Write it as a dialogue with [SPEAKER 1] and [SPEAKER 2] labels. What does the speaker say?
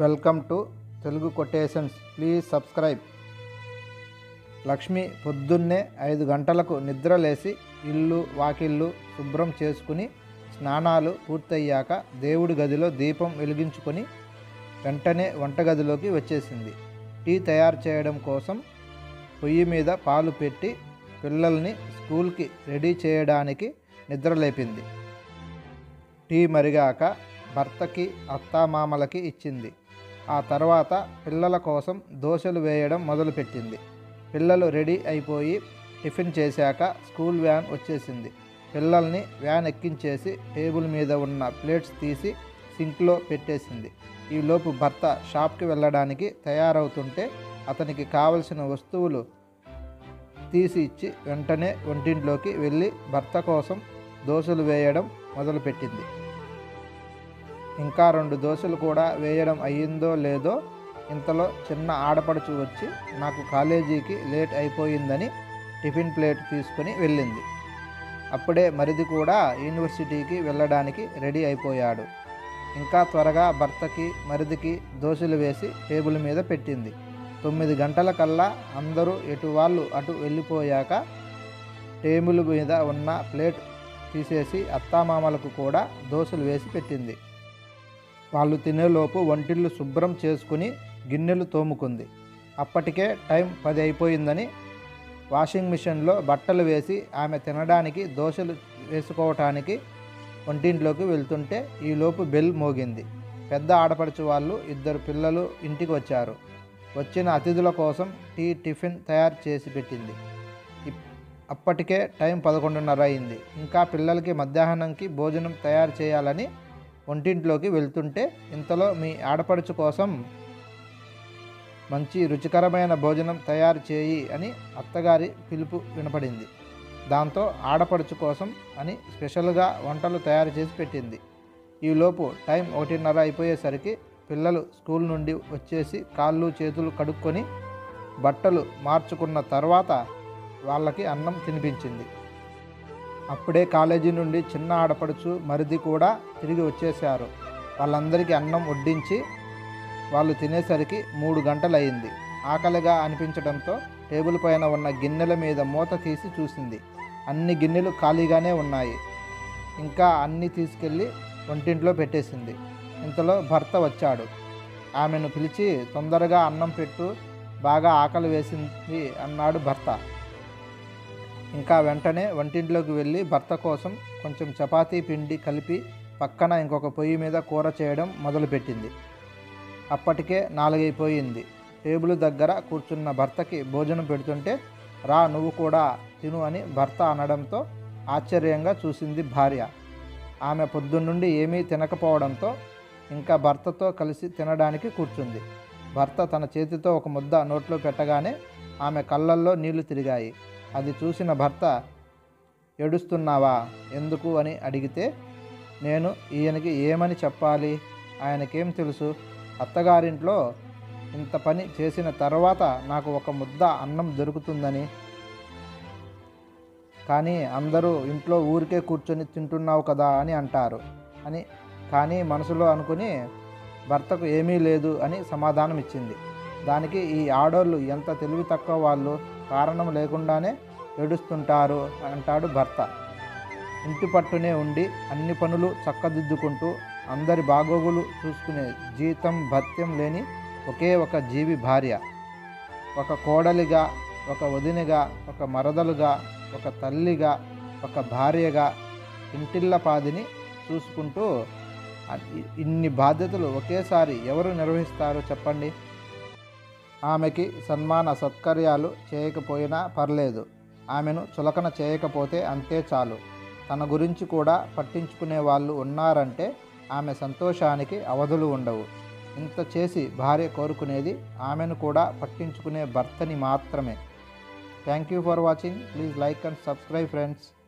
[SPEAKER 1] Welcome to Telugu quotations. Please subscribe. Lakshmi పొద్దున్నే ఐదు గంటలకు నిద్ర లేచి ఇల్లు వాకిళ్ళు శుభ్రం చేసుకుని స్నానాలు పూర్తయ్యాక దేవుడి గదిలో దీపం వెలిగించుకొని వెంటనే వంటగదిలోకి వచ్చేసింది. టీ తయారు చేయడం కోసం పొయ్యి మీద పాలు పెట్టి పిల్లల్ని స్కూల్కి రెడీ చేయడానికి నిద్రలేపింది. టీ మరిగాక భర్తకి అత్తామామలకి ఇచ్చింది. ఆ తర్వాత పిల్లల కోసం దోశలు వేయడం మొదలుపెట్టింది. పిల్లలు రెడీ అయిపోయి టిఫిన్ చేశాక స్కూల్ వ్యాన్ వచ్చేసింది. పిల్లల్ని వ్యాన్ ఎక్కించేసి టేబుల్ మీద ఉన్న ప్లేట్స్ తీసి సింక్లో పెట్టేసింది. ఈలోపు భర్త షాప్కి వెళ్ళడానికి తయారవుతుంటే అతనికి కావలసిన వస్తువులు తీసి ఇచ్చి వెంటనే వంటింట్లోకి వెళ్ళి భర్త కోసం దోశలు వేయడం మొదలుపెట్టింది. ఇంకా రెండు దోశలు కూడా వేయడం అయ్యిందో లేదో ఇంతలో చిన్న ఆడపడుచు వచ్చి నాకు కాలేజీకి లేట్ అయిపోయిందని టిఫిన్ ప్లేట్ తీసుకుని వెళ్ళింది. అప్పుడే మరిది కూడా యూనివర్సిటీకి వెళ్ళడానికి రెడీ అయిపోయాడు. ఇంకా త్వరగా భర్తకి మరిదికి దోశలు వేసి టేబుల్ మీద పెట్టింది. తొమ్మిది గంటల కల్లా అందరూ ఎటు వాళ్ళు అటు వెళ్ళిపోయాక టేబుల్ మీద ఉన్న ప్లేట్ తీసేసి అత్తామామలకు కూడా దోశలు వేసి పెట్టింది. వాళ్ళు తినేలోపు వంటిల్లు శుభ్రం చేసుకుని గిన్నెలు తోముకుంది. అప్పటికే టైం పది అయిపోయిందని వాషింగ్ మిషన్లో బట్టలు వేసి ఆమె తినడానికి దోశలు వేసుకోవటానికి వంటింట్లోకి వెళ్తుంటే ఈలోపు బెల్ మోగింది. పెద్ద ఆడపడుచు వాళ్ళు ఇద్దరు పిల్లలు ఇంటికి వచ్చారు. వచ్చిన అతిథుల కోసం టీ టిఫిన్ తయారు చేసి పెట్టింది. అప్పటికే టైం పదకొండున్నర అయింది. ఇంకా పిల్లలకి మధ్యాహ్నంకి భోజనం తయారు చేయాలని వంటింట్లోకి వెళ్తుంటే ఇంతలో మీ ఆడపడుచు కోసం మంచి రుచికరమైన భోజనం తయారు చేయి అని అత్తగారి పిలుపు వినపడింది. దాంతో ఆడపడుచు కోసం అని స్పెషల్గా వంటలు తయారు చేసి పెట్టింది. ఈలోపు టైం ఒకటిన్నర అయిపోయేసరికి పిల్లలు స్కూల్ నుండి వచ్చేసి కాళ్ళు చేతులు కడుక్కొని బట్టలు మార్చుకున్న తర్వాత వాళ్ళకి అన్నం తినిపించింది. అప్పుడే కాలేజీ నుండి చిన్న ఆడపడుచు మరిది కూడా తిరిగి వచ్చేశారు. వాళ్ళందరికీ అన్నం వడ్డించి వాళ్ళు తినేసరికి మూడు గంటలయ్యింది ఆకలిగా అనిపించడంతో టేబుల్ పైన ఉన్న గిన్నెల మీద మూత తీసి చూసింది. అన్ని గిన్నెలు ఖాళీగానే ఉన్నాయి. ఇంకా అన్నీ తీసుకెళ్ళి వంటింట్లో పెట్టేసింది. ఇంతలో భర్త వచ్చాడు. ఆమెను పిలిచి తొందరగా అన్నం పెట్టు బాగా ఆకలి వేసింది అన్నాడు భర్త. ఇంకా వెంటనే వంటింట్లోకి వెళ్ళి భర్త కోసం కొంచెం చపాతీ పిండి కలిపి పక్కన ఇంకొక పొయ్యి మీద కూర చేయడం మొదలుపెట్టింది. అప్పటికే నాలుగైపోయింది. టేబుల్ దగ్గర కూర్చున్న భర్తకి భోజనం పెడుతుంటే రా నువ్వు కూడా తిను అని భర్త అనడంతో ఆశ్చర్యంగా చూసింది భార్య. ఆమె పొద్దున్నుండి ఏమీ తినకపోవడంతో ఇంకా భర్తతో కలిసి తినడానికి కూర్చుంది. భర్త తన చేతితో ఒక ముద్ద నోట్లో పెట్టగానే ఆమె కళ్ళల్లో నీళ్ళు తిరిగాయి. అది చూసిన భర్త ఏడుస్తున్నావా? ఎందుకు? అని అడిగితే నేను ఈయనకి ఏమని చెప్పాలి? ఆయనకేం తెలుసు? అత్తగారింట్లో ఇంత పని చేసిన తర్వాత నాకు ఒక ముద్ద అన్నం దొరుకుతుందని. కానీ అందరూ ఇంట్లో ఊరికే కూర్చొని తింటున్నావు కదా అని అంటారు. అని కానీ మనసులో అనుకుని భర్తకు ఏమీ లేదు అని సమాధానం ఇచ్చింది దానికి ఈ ఆడోళ్ళు ఎంత తెలివి తక్కువ వాళ్ళు కారణం లేకుండానే ఏడుస్తుంటారు అంటాడు భర్త. ఇంటి పట్టునే ఉండి అన్ని పనులు చక్కదిద్దుకుంటూ అందరి బాగోగులు చూసుకునే జీతం భత్యం లేని ఒకే ఒక జీవి భార్య. ఒక కోడలిగా ఒక వదినగా ఒక మరదలుగా ఒక తల్లిగా ఒక భార్యగా ఇంటిళ్ళ పాదిని చూసుకుంటూ ఇన్ని బాధ్యతలు ఒకేసారి ఎవరు నిర్వహిస్తారు చెప్పండి? ఆమెకి సన్మాన సత్కర్యాలు చేయకపోయినా పర్లేదు. ఆమెను చులకన చేయకపోతే అంతే చాలు. తన గురించి కూడా పట్టించుకునే వాళ్ళు ఉన్నారంటే ఆమె సంతోషానికి అవధులు ఉండవు. ఇంత చేసి భార్య కోరుకునేది ఆమెను కూడా పట్టించుకునే భర్తని మాత్రమే. Thank you for watching. Please like and subscribe friends.